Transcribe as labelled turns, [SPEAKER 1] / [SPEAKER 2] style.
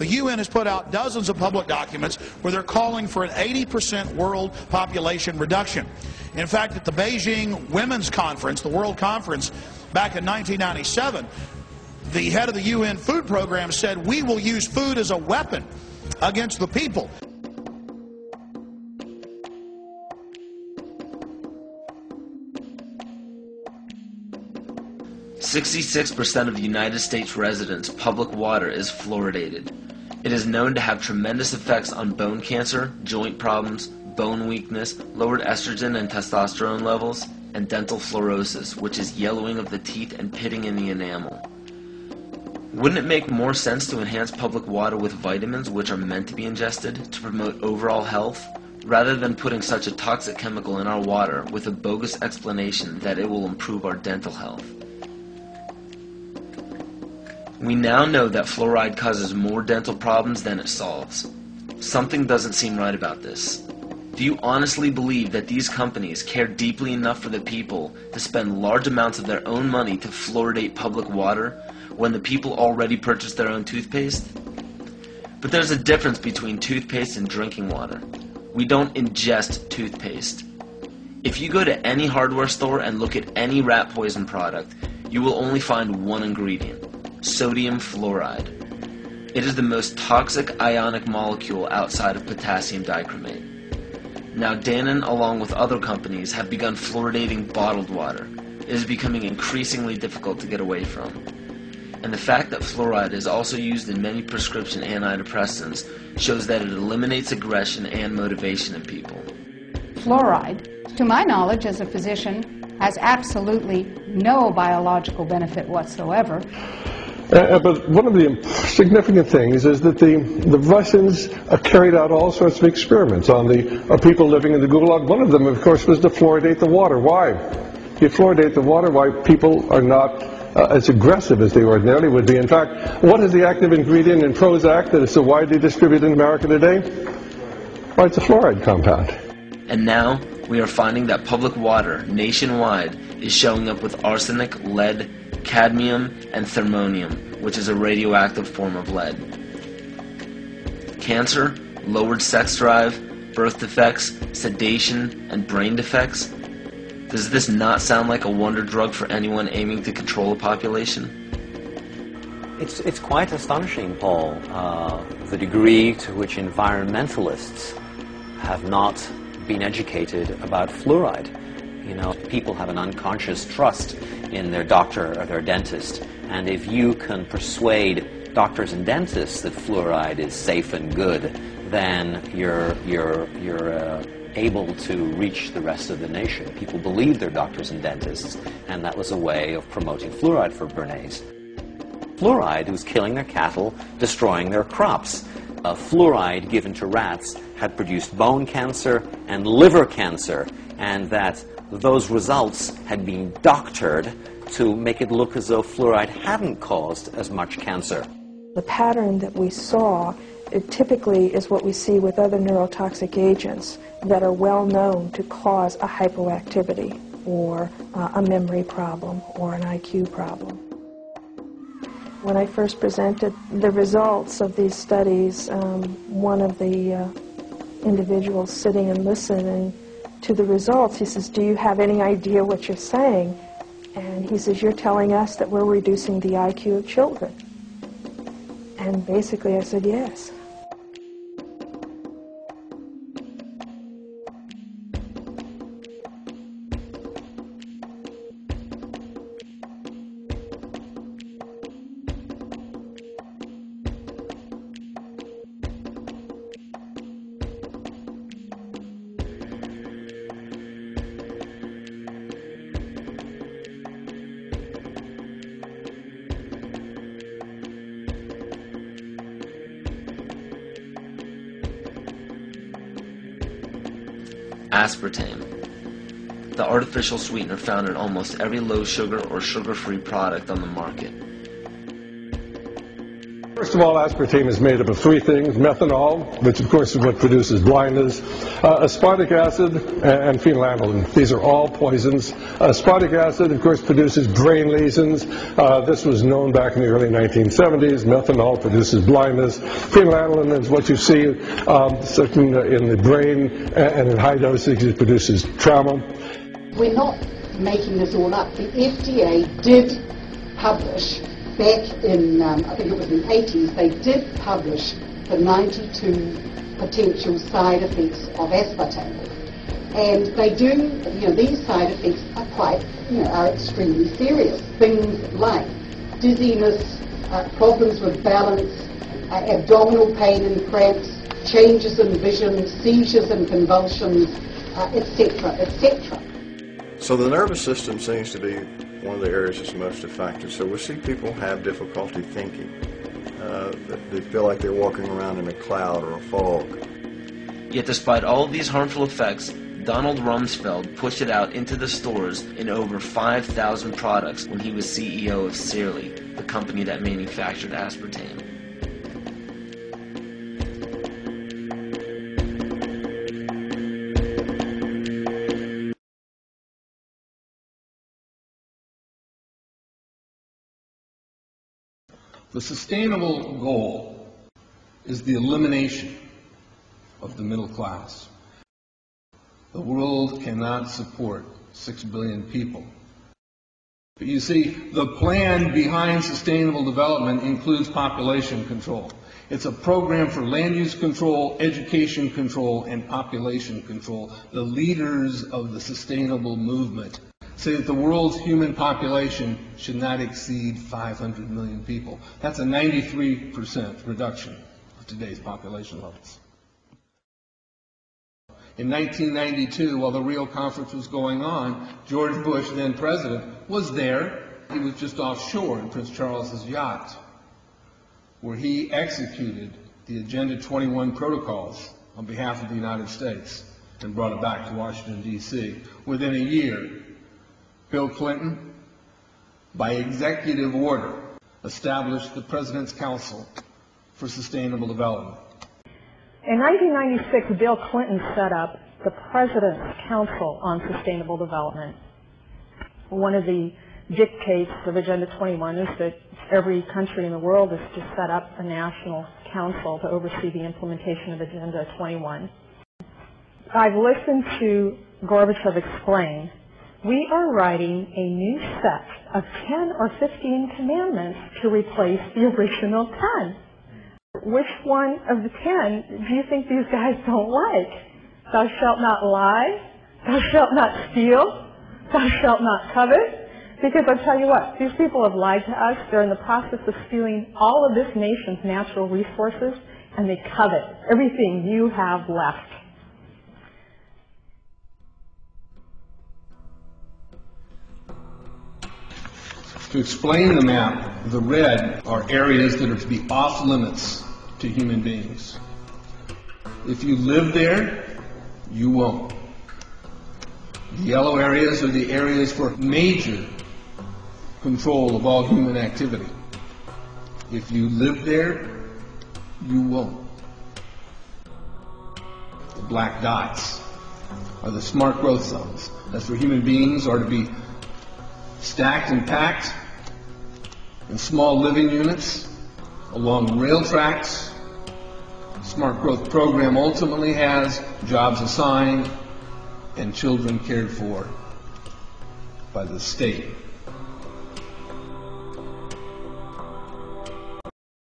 [SPEAKER 1] The UN has put out dozens of public documents where they're calling for an 80% world population reduction. In fact, at the Beijing Women's Conference, the World Conference, back in 1997, the head of the UN Food Program said, We will use food as a weapon against the people.
[SPEAKER 2] 66% of the United States residents' public water is fluoridated. It is known to have tremendous effects on bone cancer, joint problems, bone weakness, lowered estrogen and testosterone levels, and dental fluorosis, which is yellowing of the teeth and pitting in the enamel. Wouldn't it make more sense to enhance public water with vitamins which are meant to be ingested to promote overall health, rather than putting such a toxic chemical in our water with a bogus explanation that it will improve our dental health? We now know that fluoride causes more dental problems than it solves. Something doesn't seem right about this. Do you honestly believe that these companies care deeply enough for the people to spend large amounts of their own money to fluoridate public water when the people already purchase their own toothpaste? But there's a difference between toothpaste and drinking water. We don't ingest toothpaste. If you go to any hardware store and look at any rat poison product, you will only find one ingredient sodium fluoride. It is the most toxic ionic molecule outside of potassium dichromate. Now Dannon, along with other companies, have begun fluoridating bottled water. It is becoming increasingly difficult to get away from. And the fact that fluoride is also used in many prescription antidepressants shows that it eliminates aggression and motivation in people.
[SPEAKER 3] Fluoride, to my knowledge as a physician, has absolutely no biological benefit whatsoever.
[SPEAKER 4] Uh, but one of the significant things is that the, the Russians uh, carried out all sorts of experiments on the uh, people living in the Gulag. One of them, of course, was to fluoridate the water. Why? You fluoridate the water, why people are not uh, as aggressive as they ordinarily would be. In fact, what is the active ingredient in Prozac that is so widely distributed in America today? Well, it's a fluoride compound.
[SPEAKER 2] And now we are finding that public water nationwide is showing up with arsenic, lead, cadmium, and thermonium, which is a radioactive form of lead. Cancer, lowered sex drive, birth defects, sedation, and brain defects. Does this not sound like a wonder drug for anyone aiming to control a population?
[SPEAKER 5] It's, it's quite astonishing, Paul, uh, the degree to which environmentalists have not been educated about fluoride. You know, people have an unconscious trust in their doctor or their dentist. And if you can persuade doctors and dentists that fluoride is safe and good, then you're, you're, you're uh, able to reach the rest of the nation. People believe their doctors and dentists, and that was a way of promoting fluoride for Bernays. Fluoride was killing their cattle, destroying their crops. Uh, fluoride given to rats had produced bone cancer and liver cancer, and that those results had been doctored to make it look as though fluoride hadn't caused as much cancer.
[SPEAKER 6] The pattern that we saw typically is what we see with other neurotoxic agents that are well known to cause a hypoactivity or uh, a memory problem or an IQ problem. When I first presented the results of these studies, um, one of the uh, individuals sitting and listening to the results, he says, do you have any idea what you're saying? And he says, you're telling us that we're reducing the IQ of children. And basically I said, yes.
[SPEAKER 2] Aspartame, the artificial sweetener found in almost every low sugar or sugar free product on the market.
[SPEAKER 4] First of all, aspartame is made up of three things. Methanol, which of course is what produces blindness, uh, aspartic acid, and, phenylalanine. These are all poisons. Aspartic acid, of course, produces brain lesions. Uh, this was known back in the early 1970s. Methanol produces blindness. Phenylalanine is what you see um, certain in the brain, and in high doses it produces trauma.
[SPEAKER 7] We're not making this all up. The FDA did publish back in, um, I think it was the 80s, they did publish the 92 potential side effects of aspartame. And they do, you know, these side effects are quite, you know, are extremely serious. Things like dizziness, uh, problems with balance, uh, abdominal pain and cramps, changes in vision, seizures and convulsions, etc., uh, etc.
[SPEAKER 8] Et so the nervous system seems to be one of the areas that's most affected. So we see people have difficulty thinking. Uh, they feel like they're walking around in a cloud or a fog.
[SPEAKER 2] Yet despite all these harmful effects, Donald Rumsfeld pushed it out into the stores in over 5,000 products when he was CEO of Searle, the company that manufactured aspartame.
[SPEAKER 9] The sustainable goal is the elimination of the middle class. The world cannot support six billion people. But you see, the plan behind sustainable development includes population control. It's a program for land use control, education control, and population control. The leaders of the sustainable movement say that the world's human population should not exceed 500 million people. That's a 93% reduction of today's population levels. In 1992, while the Rio conference was going on, George Bush, then president, was there. He was just offshore in Prince Charles's yacht, where he executed the Agenda 21 protocols on behalf of the United States and brought it back to Washington, D.C. Within a year, Bill Clinton, by executive order, established the President's Council for Sustainable Development.
[SPEAKER 6] In 1996, Bill Clinton set up the President's Council on Sustainable Development. One of the dictates of Agenda 21 is that every country in the world is to set up a national council to oversee the implementation of Agenda 21. I've listened to Gorbachev explain we are writing a new set of 10 or 15 commandments to replace the original 10. Which one of the 10 do you think these guys don't like? Thou shalt not lie. Thou shalt not steal. Thou shalt not covet. Because I'll tell you what, these people have lied to us. They're in the process of stealing all of this nation's natural resources, and they covet everything you have left.
[SPEAKER 9] To explain the map, the red are areas that are to be off limits to human beings. If you live there, you won't. The yellow areas are the areas for major control of all human activity. If you live there, you won't. The black dots are the smart growth zones. That's where human beings are to be stacked and packed in small living units along rail tracks. Smart Growth Program ultimately has jobs assigned and children cared for by the state